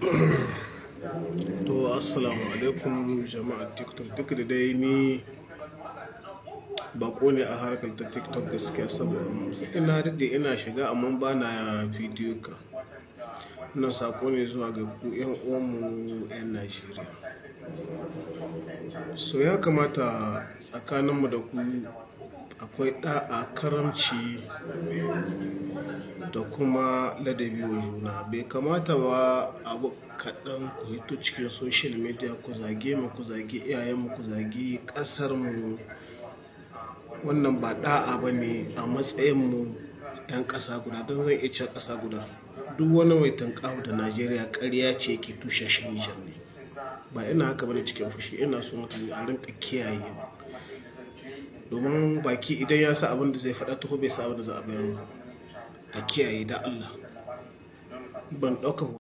to assalamu alaikum jama'a tiktok. Duk da dai ni bako ne a harkar ta tiktok gaskiya saboda ina daɗe ina shiga amma ba na bidiyo ka ina sako ne zuwa ga ku yan uwanmu yan najeriya. So ya kamata tsakaninmu da ku akwai ɗa'a karamci da kuma ladabi wa juna. Bai kamata ba abu kaɗan ku hito cikin social media ku zage mu ku zage iyayenmu ku zage ƙasarmu wannan ba ɗa'a ba ne a matsayinmu 'yan ƙasa guda. Don zan iya ƙasa guda duk wani mai tankawa da najeriya ƙarya ce ke tushe shi nijar ne. Ba ina haka ba ne cikin fushi. Ina so mutane a rinka kiyaye domin baki idan ya sa abin da zai faɗa taho bai sa abin da za a bayar a kiyaye da allah. Ban ɗauka